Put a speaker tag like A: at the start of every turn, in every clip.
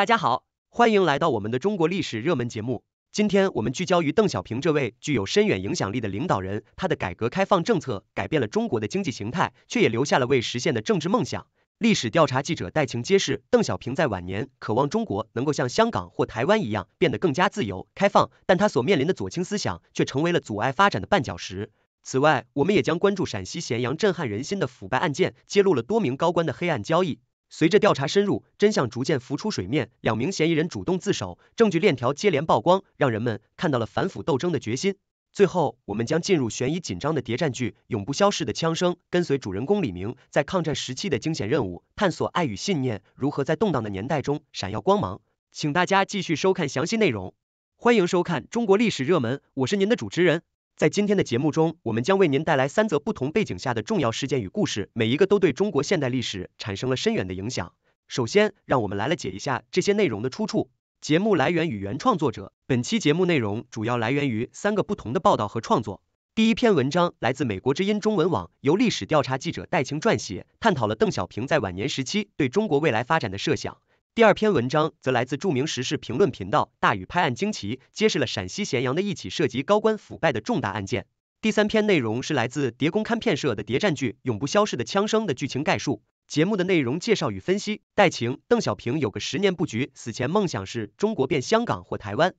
A: 大家好，欢迎来到我们的中国历史热门节目。今天我们聚焦于邓小平这位具有深远影响力的领导人，他的改革开放政策改变了中国的经济形态，却也留下了未实现的政治梦想。历史调查记者戴晴揭示，邓小平在晚年渴望中国能够像香港或台湾一样变得更加自由开放，但他所面临的左倾思想却成为了阻碍发展的绊脚石。此外，我们也将关注陕西咸阳震撼人心的腐败案件，揭露了多名高官的黑暗交易。随着调查深入，真相逐渐浮出水面，两名嫌疑人主动自首，证据链条接连曝光，让人们看到了反腐斗争的决心。最后，我们将进入悬疑紧张的谍战剧《永不消逝的枪声》，跟随主人公李明在抗战时期的惊险任务，探索爱与信念如何在动荡的年代中闪耀光芒。请大家继续收看详细内容。欢迎收看中国历史热门，我是您的主持人。在今天的节目中，我们将为您带来三则不同背景下的重要事件与故事，每一个都对中国现代历史产生了深远的影响。首先，让我们来了解一下这些内容的出处。节目来源与原创作者。本期节目内容主要来源于三个不同的报道和创作。第一篇文章来自美国之音中文网，由历史调查记者戴晴撰写，探讨了邓小平在晚年时期对中国未来发展的设想。第二篇文章则来自著名时事评论频道大禹拍案惊奇，揭示了陕西咸阳的一起涉及高官腐败的重大案件。第三篇内容是来自谍公勘片社的谍战剧《永不消逝的枪声》的剧情概述。节目的内容介绍与分析，戴晴，邓小平有个十年布局，死前梦想是中国变香港或台湾。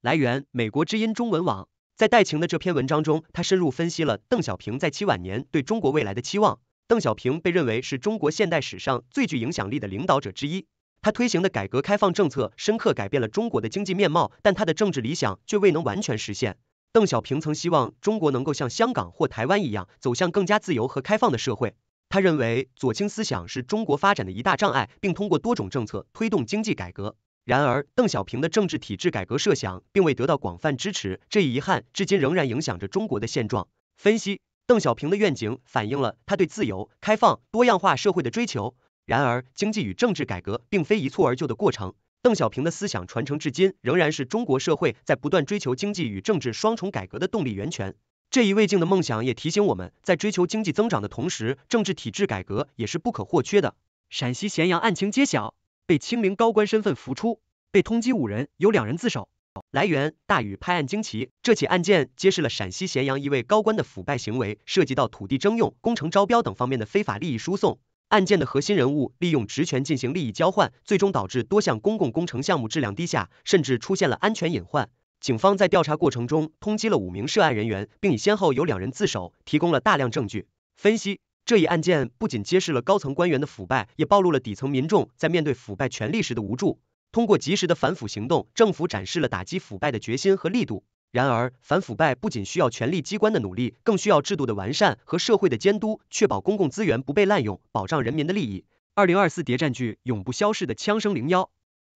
A: 来源：美国之音中文网。在戴晴的这篇文章中，他深入分析了邓小平在其晚年对中国未来的期望。邓小平被认为是中国现代史上最具影响力的领导者之一，他推行的改革开放政策深刻改变了中国的经济面貌，但他的政治理想却未能完全实现。邓小平曾希望中国能够像香港或台湾一样，走向更加自由和开放的社会。他认为左倾思想是中国发展的一大障碍，并通过多种政策推动经济改革。然而，邓小平的政治体制改革设想并未得到广泛支持，这一遗憾至今仍然影响着中国的现状。分析：邓小平的愿景反映了他对自由、开放、多样化社会的追求。然而，经济与政治改革并非一蹴而就的过程。邓小平的思想传承至今，仍然是中国社会在不断追求经济与政治双重改革的动力源泉。这一未竟的梦想也提醒我们，在追求经济增长的同时，政治体制改革也是不可或缺的。陕西咸阳案情揭晓，被清零高官身份浮出，被通缉五人，有两人自首。来源：大禹拍案惊奇。这起案件揭示了陕西咸阳一位高官的腐败行为，涉及到土地征用、工程招标等方面的非法利益输送。案件的核心人物利用职权进行利益交换，最终导致多项公共工程项目质量低下，甚至出现了安全隐患。警方在调查过程中通缉了五名涉案人员，并已先后有两人自首，提供了大量证据。分析这一案件不仅揭示了高层官员的腐败，也暴露了底层民众在面对腐败权力时的无助。通过及时的反腐行动，政府展示了打击腐败的决心和力度。然而，反腐败不仅需要权力机关的努力，更需要制度的完善和社会的监督，确保公共资源不被滥用，保障人民的利益。二零二四谍战剧《永不消逝的枪声零幺》，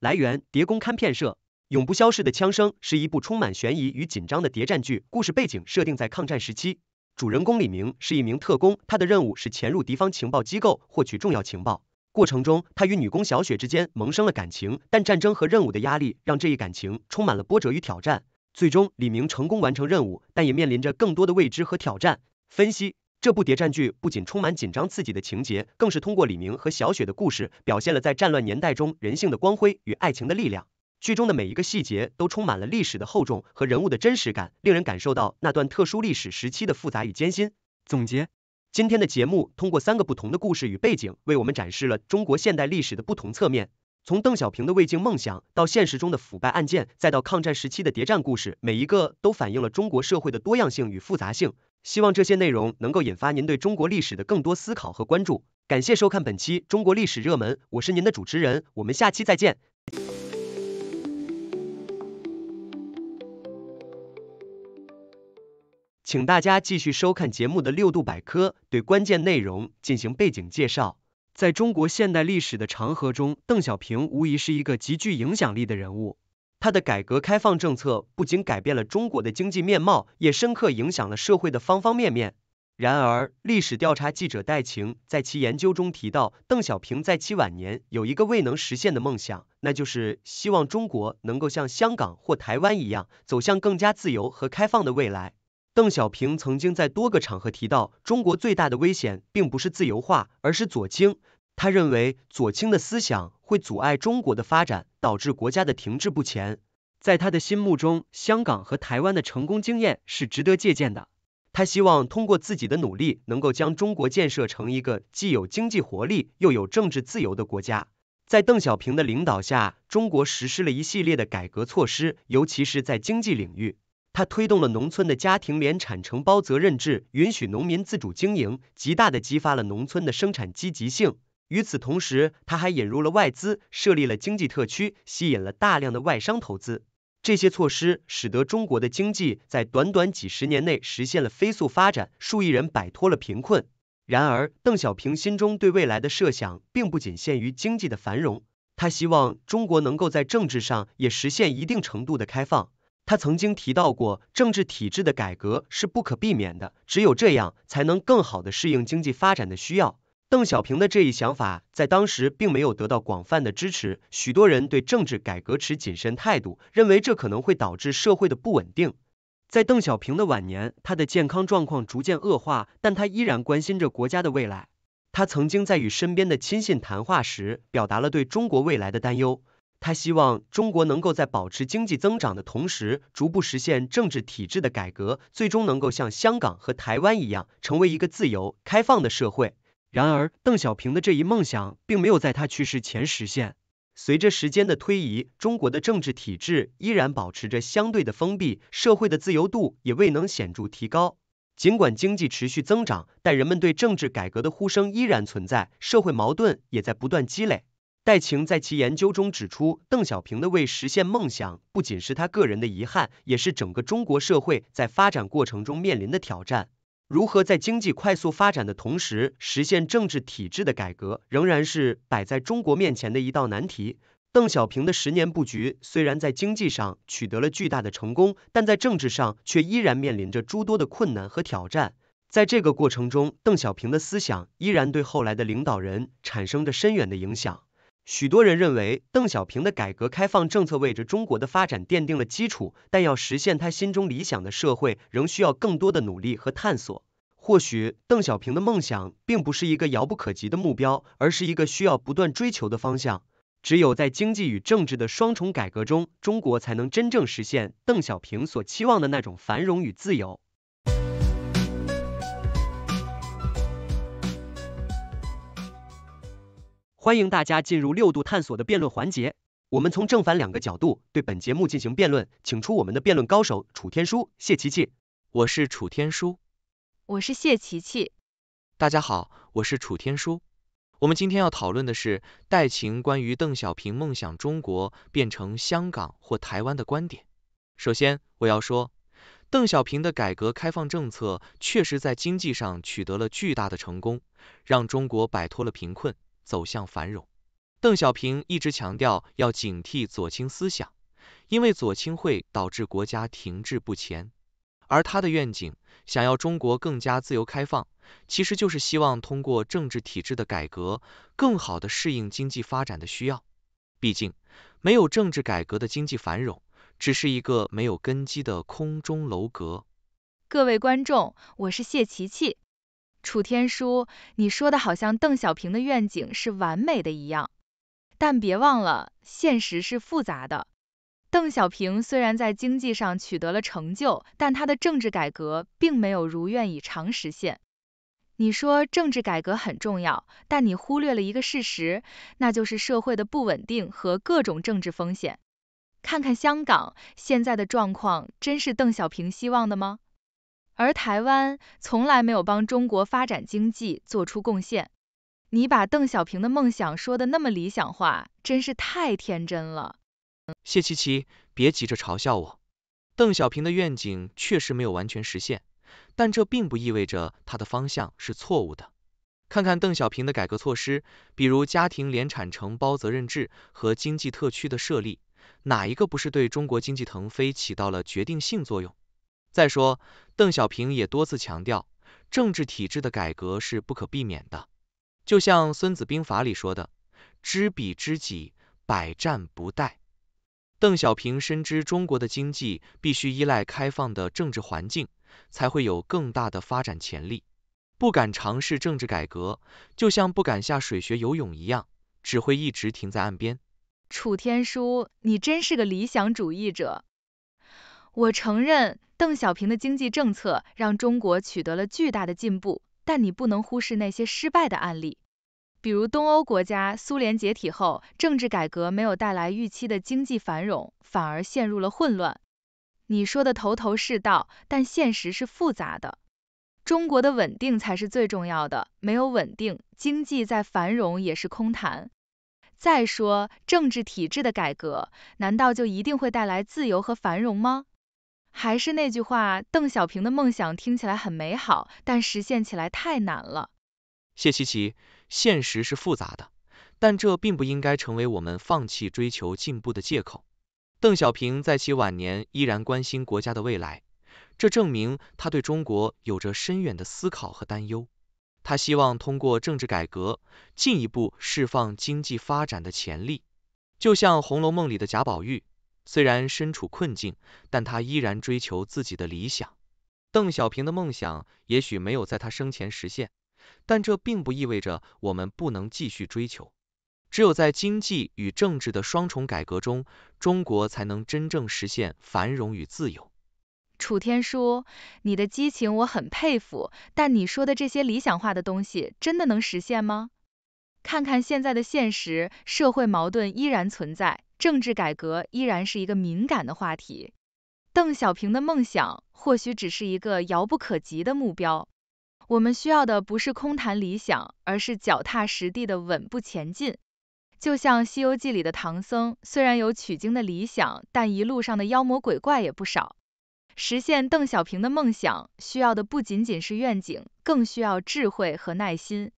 A: 来源：谍工刊片社。永不消逝的枪声是一部充满悬疑与紧张的谍战剧，故事背景设定在抗战时期。主人公李明是一名特工，他的任务是潜入敌方情报机构获取重要情报。过程中，他与女工小雪之间萌生了感情，但战争和任务的压力让这一感情充满了波折与挑战。最终，李明成功完成任务，但也面临着更多的未知和挑战。分析这部谍战剧不仅充满紧张刺激的情节，更是通过李明和小雪的故事，表现了在战乱年代中人性的光辉与爱情的力量。剧中的每一个细节都充满了历史的厚重和人物的真实感，令人感受到那段特殊历史时期的复杂与艰辛。总结今天的节目，通过三个不同的故事与背景，为我们展示了中国现代历史的不同侧面。从邓小平的未竟梦想，到现实中的腐败案件，再到抗战时期的谍战故事，每一个都反映了中国社会的多样性与复杂性。希望这些内容能够引发您对中国历史的更多思考和关注。感谢收看本期中国历史热门，我是您的主持人，我们下期再见。请大家继续收看节目的六度百科，对关键内容进行背景介绍。在中国现代历史的长河中，邓小平无疑是一个极具影响力的人物。他的改革开放政策不仅改变了中国的经济面貌，也深刻影响了社会的方方面面。然而，历史调查记者戴晴在其研究中提到，邓小平在其晚年有一个未能实现的梦想，那就是希望中国能够像香港或台湾一样，走向更加自由和开放的未来。邓小平曾经在多个场合提到，中国最大的危险并不是自由化，而是左倾。他认为左倾的思想会阻碍中国的发展，导致国家的停滞不前。在他的心目中，香港和台湾的成功经验是值得借鉴的。他希望通过自己的努力，能够将中国建设成一个既有经济活力又有政治自由的国家。在邓小平的领导下，中国实施了一系列的改革措施，尤其是在经济领域。他推动了农村的家庭联产承包责任制，允许农民自主经营，极大的激发了农村的生产积极性。与此同时，他还引入了外资，设立了经济特区，吸引了大量的外商投资。这些措施使得中国的经济在短短几十年内实现了飞速发展，数亿人摆脱了贫困。然而，邓小平心中对未来的设想并不仅限于经济的繁荣，他希望中国能够在政治上也实现一定程度的开放。他曾经提到过，政治体制的改革是不可避免的，只有这样才能更好的适应经济发展的需要。邓小平的这一想法在当时并没有得到广泛的支持，许多人对政治改革持谨慎态度，认为这可能会导致社会的不稳定。在邓小平的晚年，他的健康状况逐渐恶化，但他依然关心着国家的未来。他曾经在与身边的亲信谈话时，表达了对中国未来的担忧。他希望中国能够在保持经济增长的同时，逐步实现政治体制的改革，最终能够像香港和台湾一样，成为一个自由开放的社会。然而，邓小平的这一梦想并没有在他去世前实现。随着时间的推移，中国的政治体制依然保持着相对的封闭，社会的自由度也未能显著提高。尽管经济持续增长，但人们对政治改革的呼声依然存在，社会矛盾也在不断积累。戴晴在其研究中指出，邓小平的为实现梦想，不仅是他个人的遗憾，也是整个中国社会在发展过程中面临的挑战。如何在经济快速发展的同时，实现政治体制的改革，仍然是摆在中国面前的一道难题。邓小平的十年布局虽然在经济上取得了巨大的成功，但在政治上却依然面临着诸多的困难和挑战。在这个过程中，邓小平的思想依然对后来的领导人产生着深远的影响。许多人认为，邓小平的改革开放政策为着中国的发展奠定了基础，但要实现他心中理想的社会，仍需要更多的努力和探索。或许，邓小平的梦想并不是一个遥不可及的目标，而是一个需要不断追求的方向。只有在经济与政治的双重改革中，中国才能真正实现邓小平所期望的那种繁荣与自由。欢迎大家进入六度探索的辩论环节，我们从正反两个角度对本节目进行辩论，请出我们的辩论高手楚天舒、谢琪琪。
B: 我是楚天舒，
C: 我是谢琪琪。
B: 大家好，我是楚天舒。我们今天要讨论的是戴晴关于邓小平梦想中国变成香港或台湾的观点。首先，我要说，邓小平的改革开放政策确实在经济上取得了巨大的成功，让中国摆脱了贫困。走向繁荣。邓小平一直强调要警惕左倾思想，因为左倾会导致国家停滞不前。而他的愿景，想要中国更加自由开放，其实就是希望通过政治体制的改革，更好的适应经济发展的需要。毕竟，没有政治改革的经济繁荣，只是一个没有根基的空中楼阁。
C: 各位观众，我是谢琪琪。楚天舒，你说的好像邓小平的愿景是完美的一样，但别忘了，现实是复杂的。邓小平虽然在经济上取得了成就，但他的政治改革并没有如愿以偿实现。你说政治改革很重要，但你忽略了一个事实，那就是社会的不稳定和各种政治风险。看看香港现在的状况，真是邓小平希望的吗？而台湾从来没有帮中国发展经济做出贡献。你把邓小平的梦想说的那么理想化，真是太天真了。
B: 谢琪琪，别急着嘲笑我。邓小平的愿景确实没有完全实现，但这并不意味着他的方向是错误的。看看邓小平的改革措施，比如家庭联产承包责任制和经济特区的设立，哪一个不是对中国经济腾飞起到了决定性作用？再说，邓小平也多次强调，政治体制的改革是不可避免的。就像《孙子兵法》里说的：“知彼知己，百战不殆。”邓小平深知中国的经济必须依赖开放的政治环境，才会有更大的发展潜力。不敢尝试政治改革，就像不敢下水学游泳一样，只会一直停在岸边。
C: 楚天舒，你真是个理想主义者。我承认，邓小平的经济政策让中国取得了巨大的进步，但你不能忽视那些失败的案例。比如东欧国家苏联解体后，政治改革没有带来预期的经济繁荣，反而陷入了混乱。你说的头头是道，但现实是复杂的。中国的稳定才是最重要的，没有稳定，经济再繁荣也是空谈。再说，政治体制的改革，难道就一定会带来自由和繁荣吗？还是那句话，邓小平的梦想听起来很美好，但实现起来太难了。
B: 谢琪琪。现实是复杂的，但这并不应该成为我们放弃追求进步的借口。邓小平在其晚年依然关心国家的未来，这证明他对中国有着深远的思考和担忧。他希望通过政治改革，进一步释放经济发展的潜力。就像《红楼梦》里的贾宝玉，虽然身处困境，但他依然追求自己的理想。邓小平的梦想也许没有在他生前实现。但这并不意味着我们不能继续追求。只有在经济与政治的双重改革中，中国才能真正实现繁荣与自由。
C: 楚天舒，你的激情我很佩服，但你说的这些理想化的东西，真的能实现吗？看看现在的现实，社会矛盾依然存在，政治改革依然是一个敏感的话题。邓小平的梦想，或许只是一个遥不可及的目标。我们需要的不是空谈理想，而是脚踏实地的稳步前进。就像《西游记》里的唐僧，虽然有取经的理想，但一路上的妖魔鬼怪也不少。实现邓小平的梦想，需要的不仅仅是愿景，更需要智慧和耐心。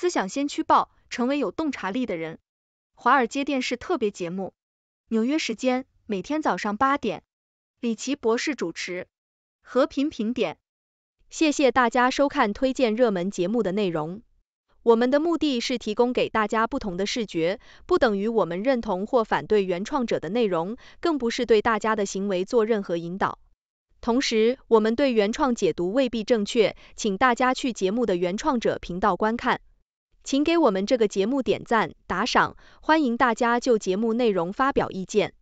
D: 思想先驱报，成为有洞察力的人。华尔街电视特别节目，纽约时间。每天早上八点，李奇博士主持和平评点。谢谢大家收看推荐热门节目的内容。我们的目的是提供给大家不同的视觉，不等于我们认同或反对原创者的内容，更不是对大家的行为做任何引导。同时，我们对原创解读未必正确，请大家去节目的原创者频道观看。请给我们这个节目点赞打赏，欢迎大家就节目内容发表意见。